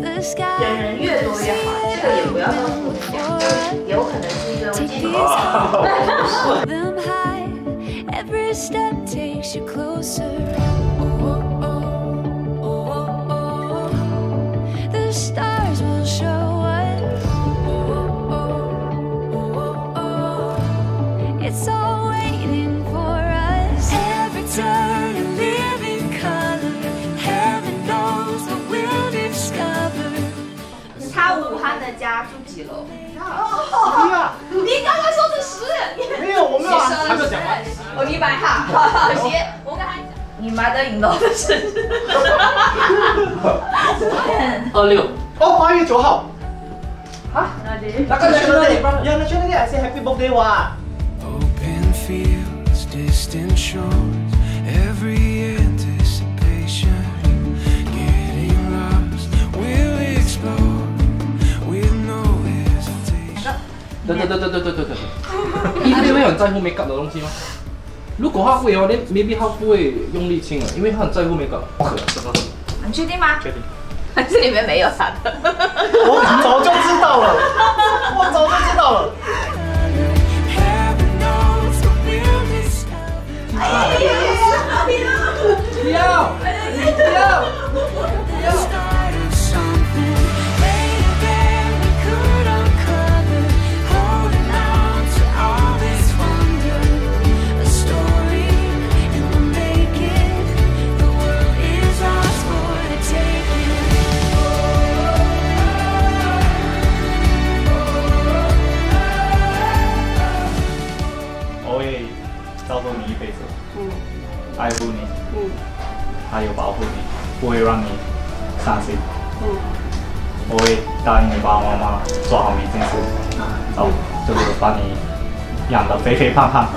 人 sky. 人越多越好，这个也不要告诉你讲，有可能是一个 Take 这 these 个 hands, hold them high. Every step takes you closer. It's all waiting for us. Every turn a living color. Heaven knows what we'll discover. 他武汉的家住几楼？一啊，你刚刚说的十，没有，我没有啊，还没有讲完。哦，你买哈，好好行，我跟他讲，你妈的引导的生日。二六，哦，八月九号。好，那就那个 National Day，呀，National Day，I say Happy Birthday 哇。Distant shores, every anticipation. Getting lost, we'll explore with no hesitation. 对对对对对对对对。一定会很在乎 make up 的东西吗？如果他会哦，那 maybe 他不会用力亲了，因为他很在乎个是你确定吗？确定。这里面没有啥的。我早就知道了，我早就知道了。照顾你一辈子，爱护你，还有保护你，不会让你伤心。我会答应你爸爸妈妈做好每件事，然后就是把你养得肥肥胖胖。